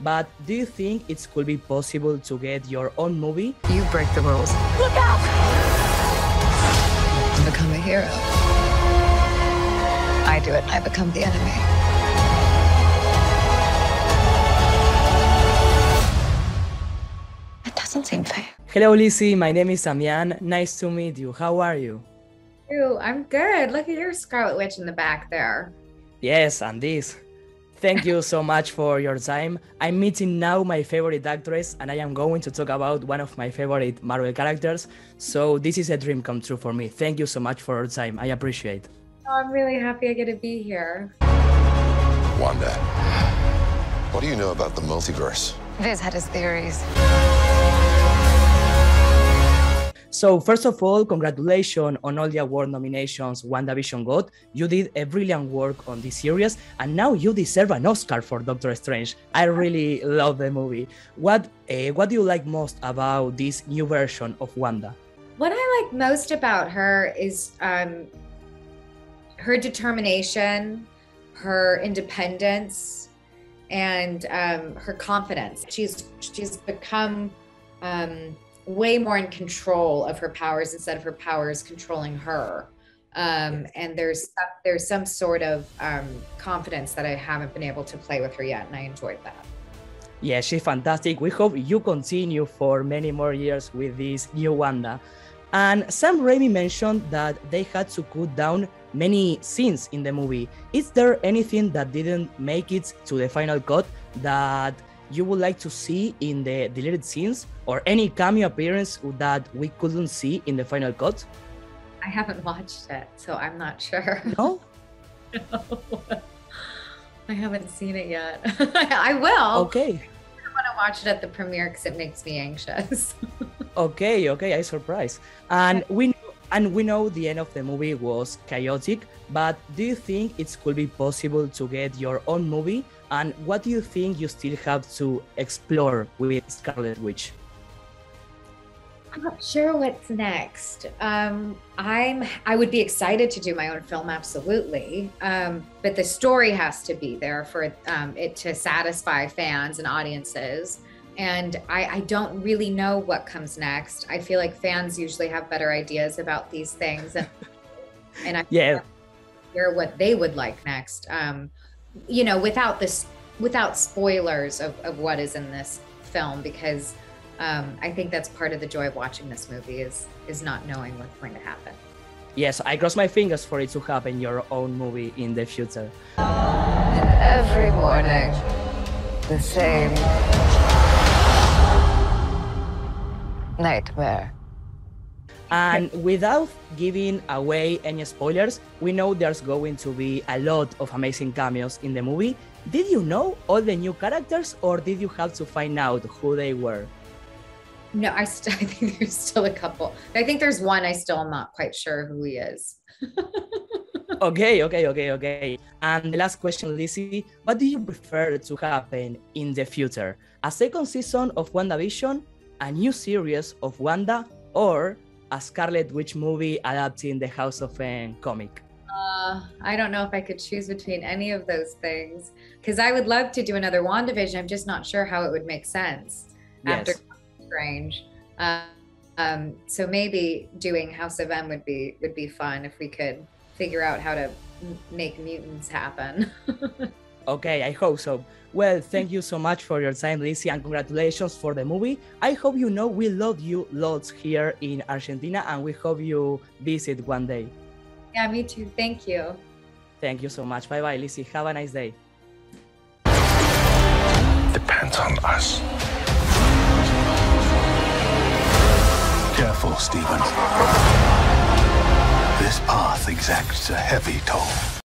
but do you think it could be possible to get your own movie? You break the rules. Look out! Become a hero. I do it, I become the enemy. It doesn't seem fair. Hello, Lizzie. My name is Damian. Nice to meet you. How are you? Ooh, I'm good. Look at your Scarlet Witch in the back there. Yes, and this. Thank you so much for your time. I'm meeting now my favorite actress, and I am going to talk about one of my favorite Marvel characters. So, this is a dream come true for me. Thank you so much for your time. I appreciate Oh, I'm really happy I get to be here. Wanda, what do you know about the multiverse? Vis had his theories. So, first of all, congratulations on all the award nominations WandaVision got. You did a brilliant work on this series, and now you deserve an Oscar for Doctor Strange. I really love the movie. What uh, what do you like most about this new version of Wanda? What I like most about her is um, her determination, her independence, and um, her confidence. She's she's become um, way more in control of her powers instead of her powers controlling her. Um, and there's there's some sort of um, confidence that I haven't been able to play with her yet, and I enjoyed that. Yeah, she's fantastic. We hope you continue for many more years with this new Wanda. And Sam Raimi mentioned that they had to cut down many scenes in the movie. Is there anything that didn't make it to the final cut that you would like to see in the deleted scenes or any cameo appearance that we couldn't see in the final cut? I haven't watched it, so I'm not sure. No? I haven't seen it yet. I will. Okay. I want to watch it at the premiere because it makes me anxious. okay, okay, I surprised. And we and we know the end of the movie was chaotic, but do you think it could be possible to get your own movie? And what do you think you still have to explore with Scarlet Witch? I'm not sure what's next. Um, I'm I would be excited to do my own film, absolutely. Um, but the story has to be there for um, it to satisfy fans and audiences. And I, I don't really know what comes next. I feel like fans usually have better ideas about these things, and and I Yeah, hear what they would like next. Um, you know, without this, without spoilers of, of what is in this film, because um, I think that's part of the joy of watching this movie is is not knowing what's going to happen. yes, I cross my fingers for it to happen your own movie in the future. Every morning, the same nightmare. And without giving away any spoilers, we know there's going to be a lot of amazing cameos in the movie. Did you know all the new characters, or did you have to find out who they were? No, I, st- I think there's still a couple. I think there's one I still am not quite sure who he is. Okay, okay, okay, okay. And the last question, Lizzie, what do you prefer to happen in the future? A second season of WandaVision, a new series of Wanda, or a Scarlet Witch movie adapting the House of M comic? Uh, I don't know if I could choose between any of those things because I would love to do another WandaVision. I'm just not sure how it would make sense after Strange. Uh, um, so maybe doing House of M would be would be fun if we could figure out how to m- make mutants happen. Okay, I hope so. Well, thank you so much for your time, Lizzie, and congratulations for the movie. I hope you know we love you lots here in Argentina, and we hope you visit one day. yeah, me too. Thank you. Thank you so much. Bye bye, Lizzie. Have a nice day. Depends on us. Careful, Stephen. This path exacts a heavy toll.